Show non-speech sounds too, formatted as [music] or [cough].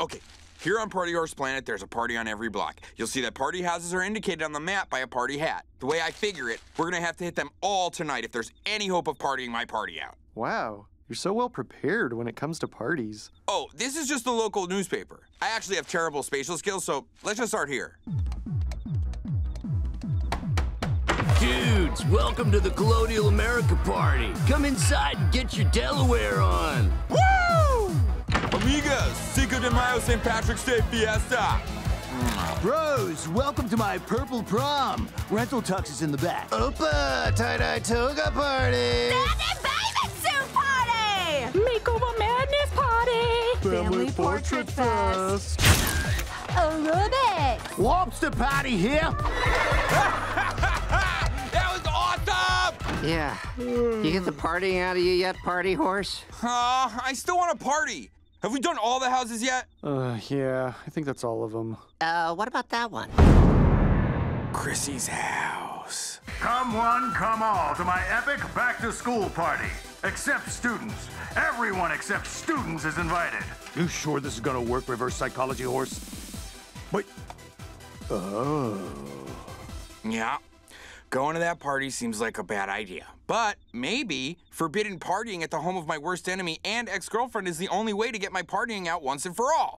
Okay, here on Party Horse Planet, there's a party on every block. You'll see that party houses are indicated on the map by a party hat. The way I figure it, we're gonna have to hit them all tonight if there's any hope of partying my party out. Wow, you're so well prepared when it comes to parties. Oh, this is just the local newspaper. I actually have terrible spatial skills, so let's just start here. Dudes, welcome to the Colonial America party. Come inside and get your Delaware on. Woo! Amigas, Mayo St. Patrick's Day Fiesta. Bros, welcome to my purple prom. Rental tux is in the back. Opa, tie-dye toga party. Daddy bathing suit party! Makeover Madness Party! Family Portrait Fest. Aerobics! Lobster party here. [laughs] that was awesome! Yeah. You get the partying out of you yet, party horse? Uh, I still want to party. Have we done all the houses yet? Uh, yeah, I think that's all of them. Uh, what about that one? Chrissy's house. Come one, come all to my epic back to school party. Except students. Everyone except students is invited. You sure this is gonna work, reverse psychology horse? Wait. Oh. Yeah. Going to that party seems like a bad idea. But maybe forbidden partying at the home of my worst enemy and ex girlfriend is the only way to get my partying out once and for all.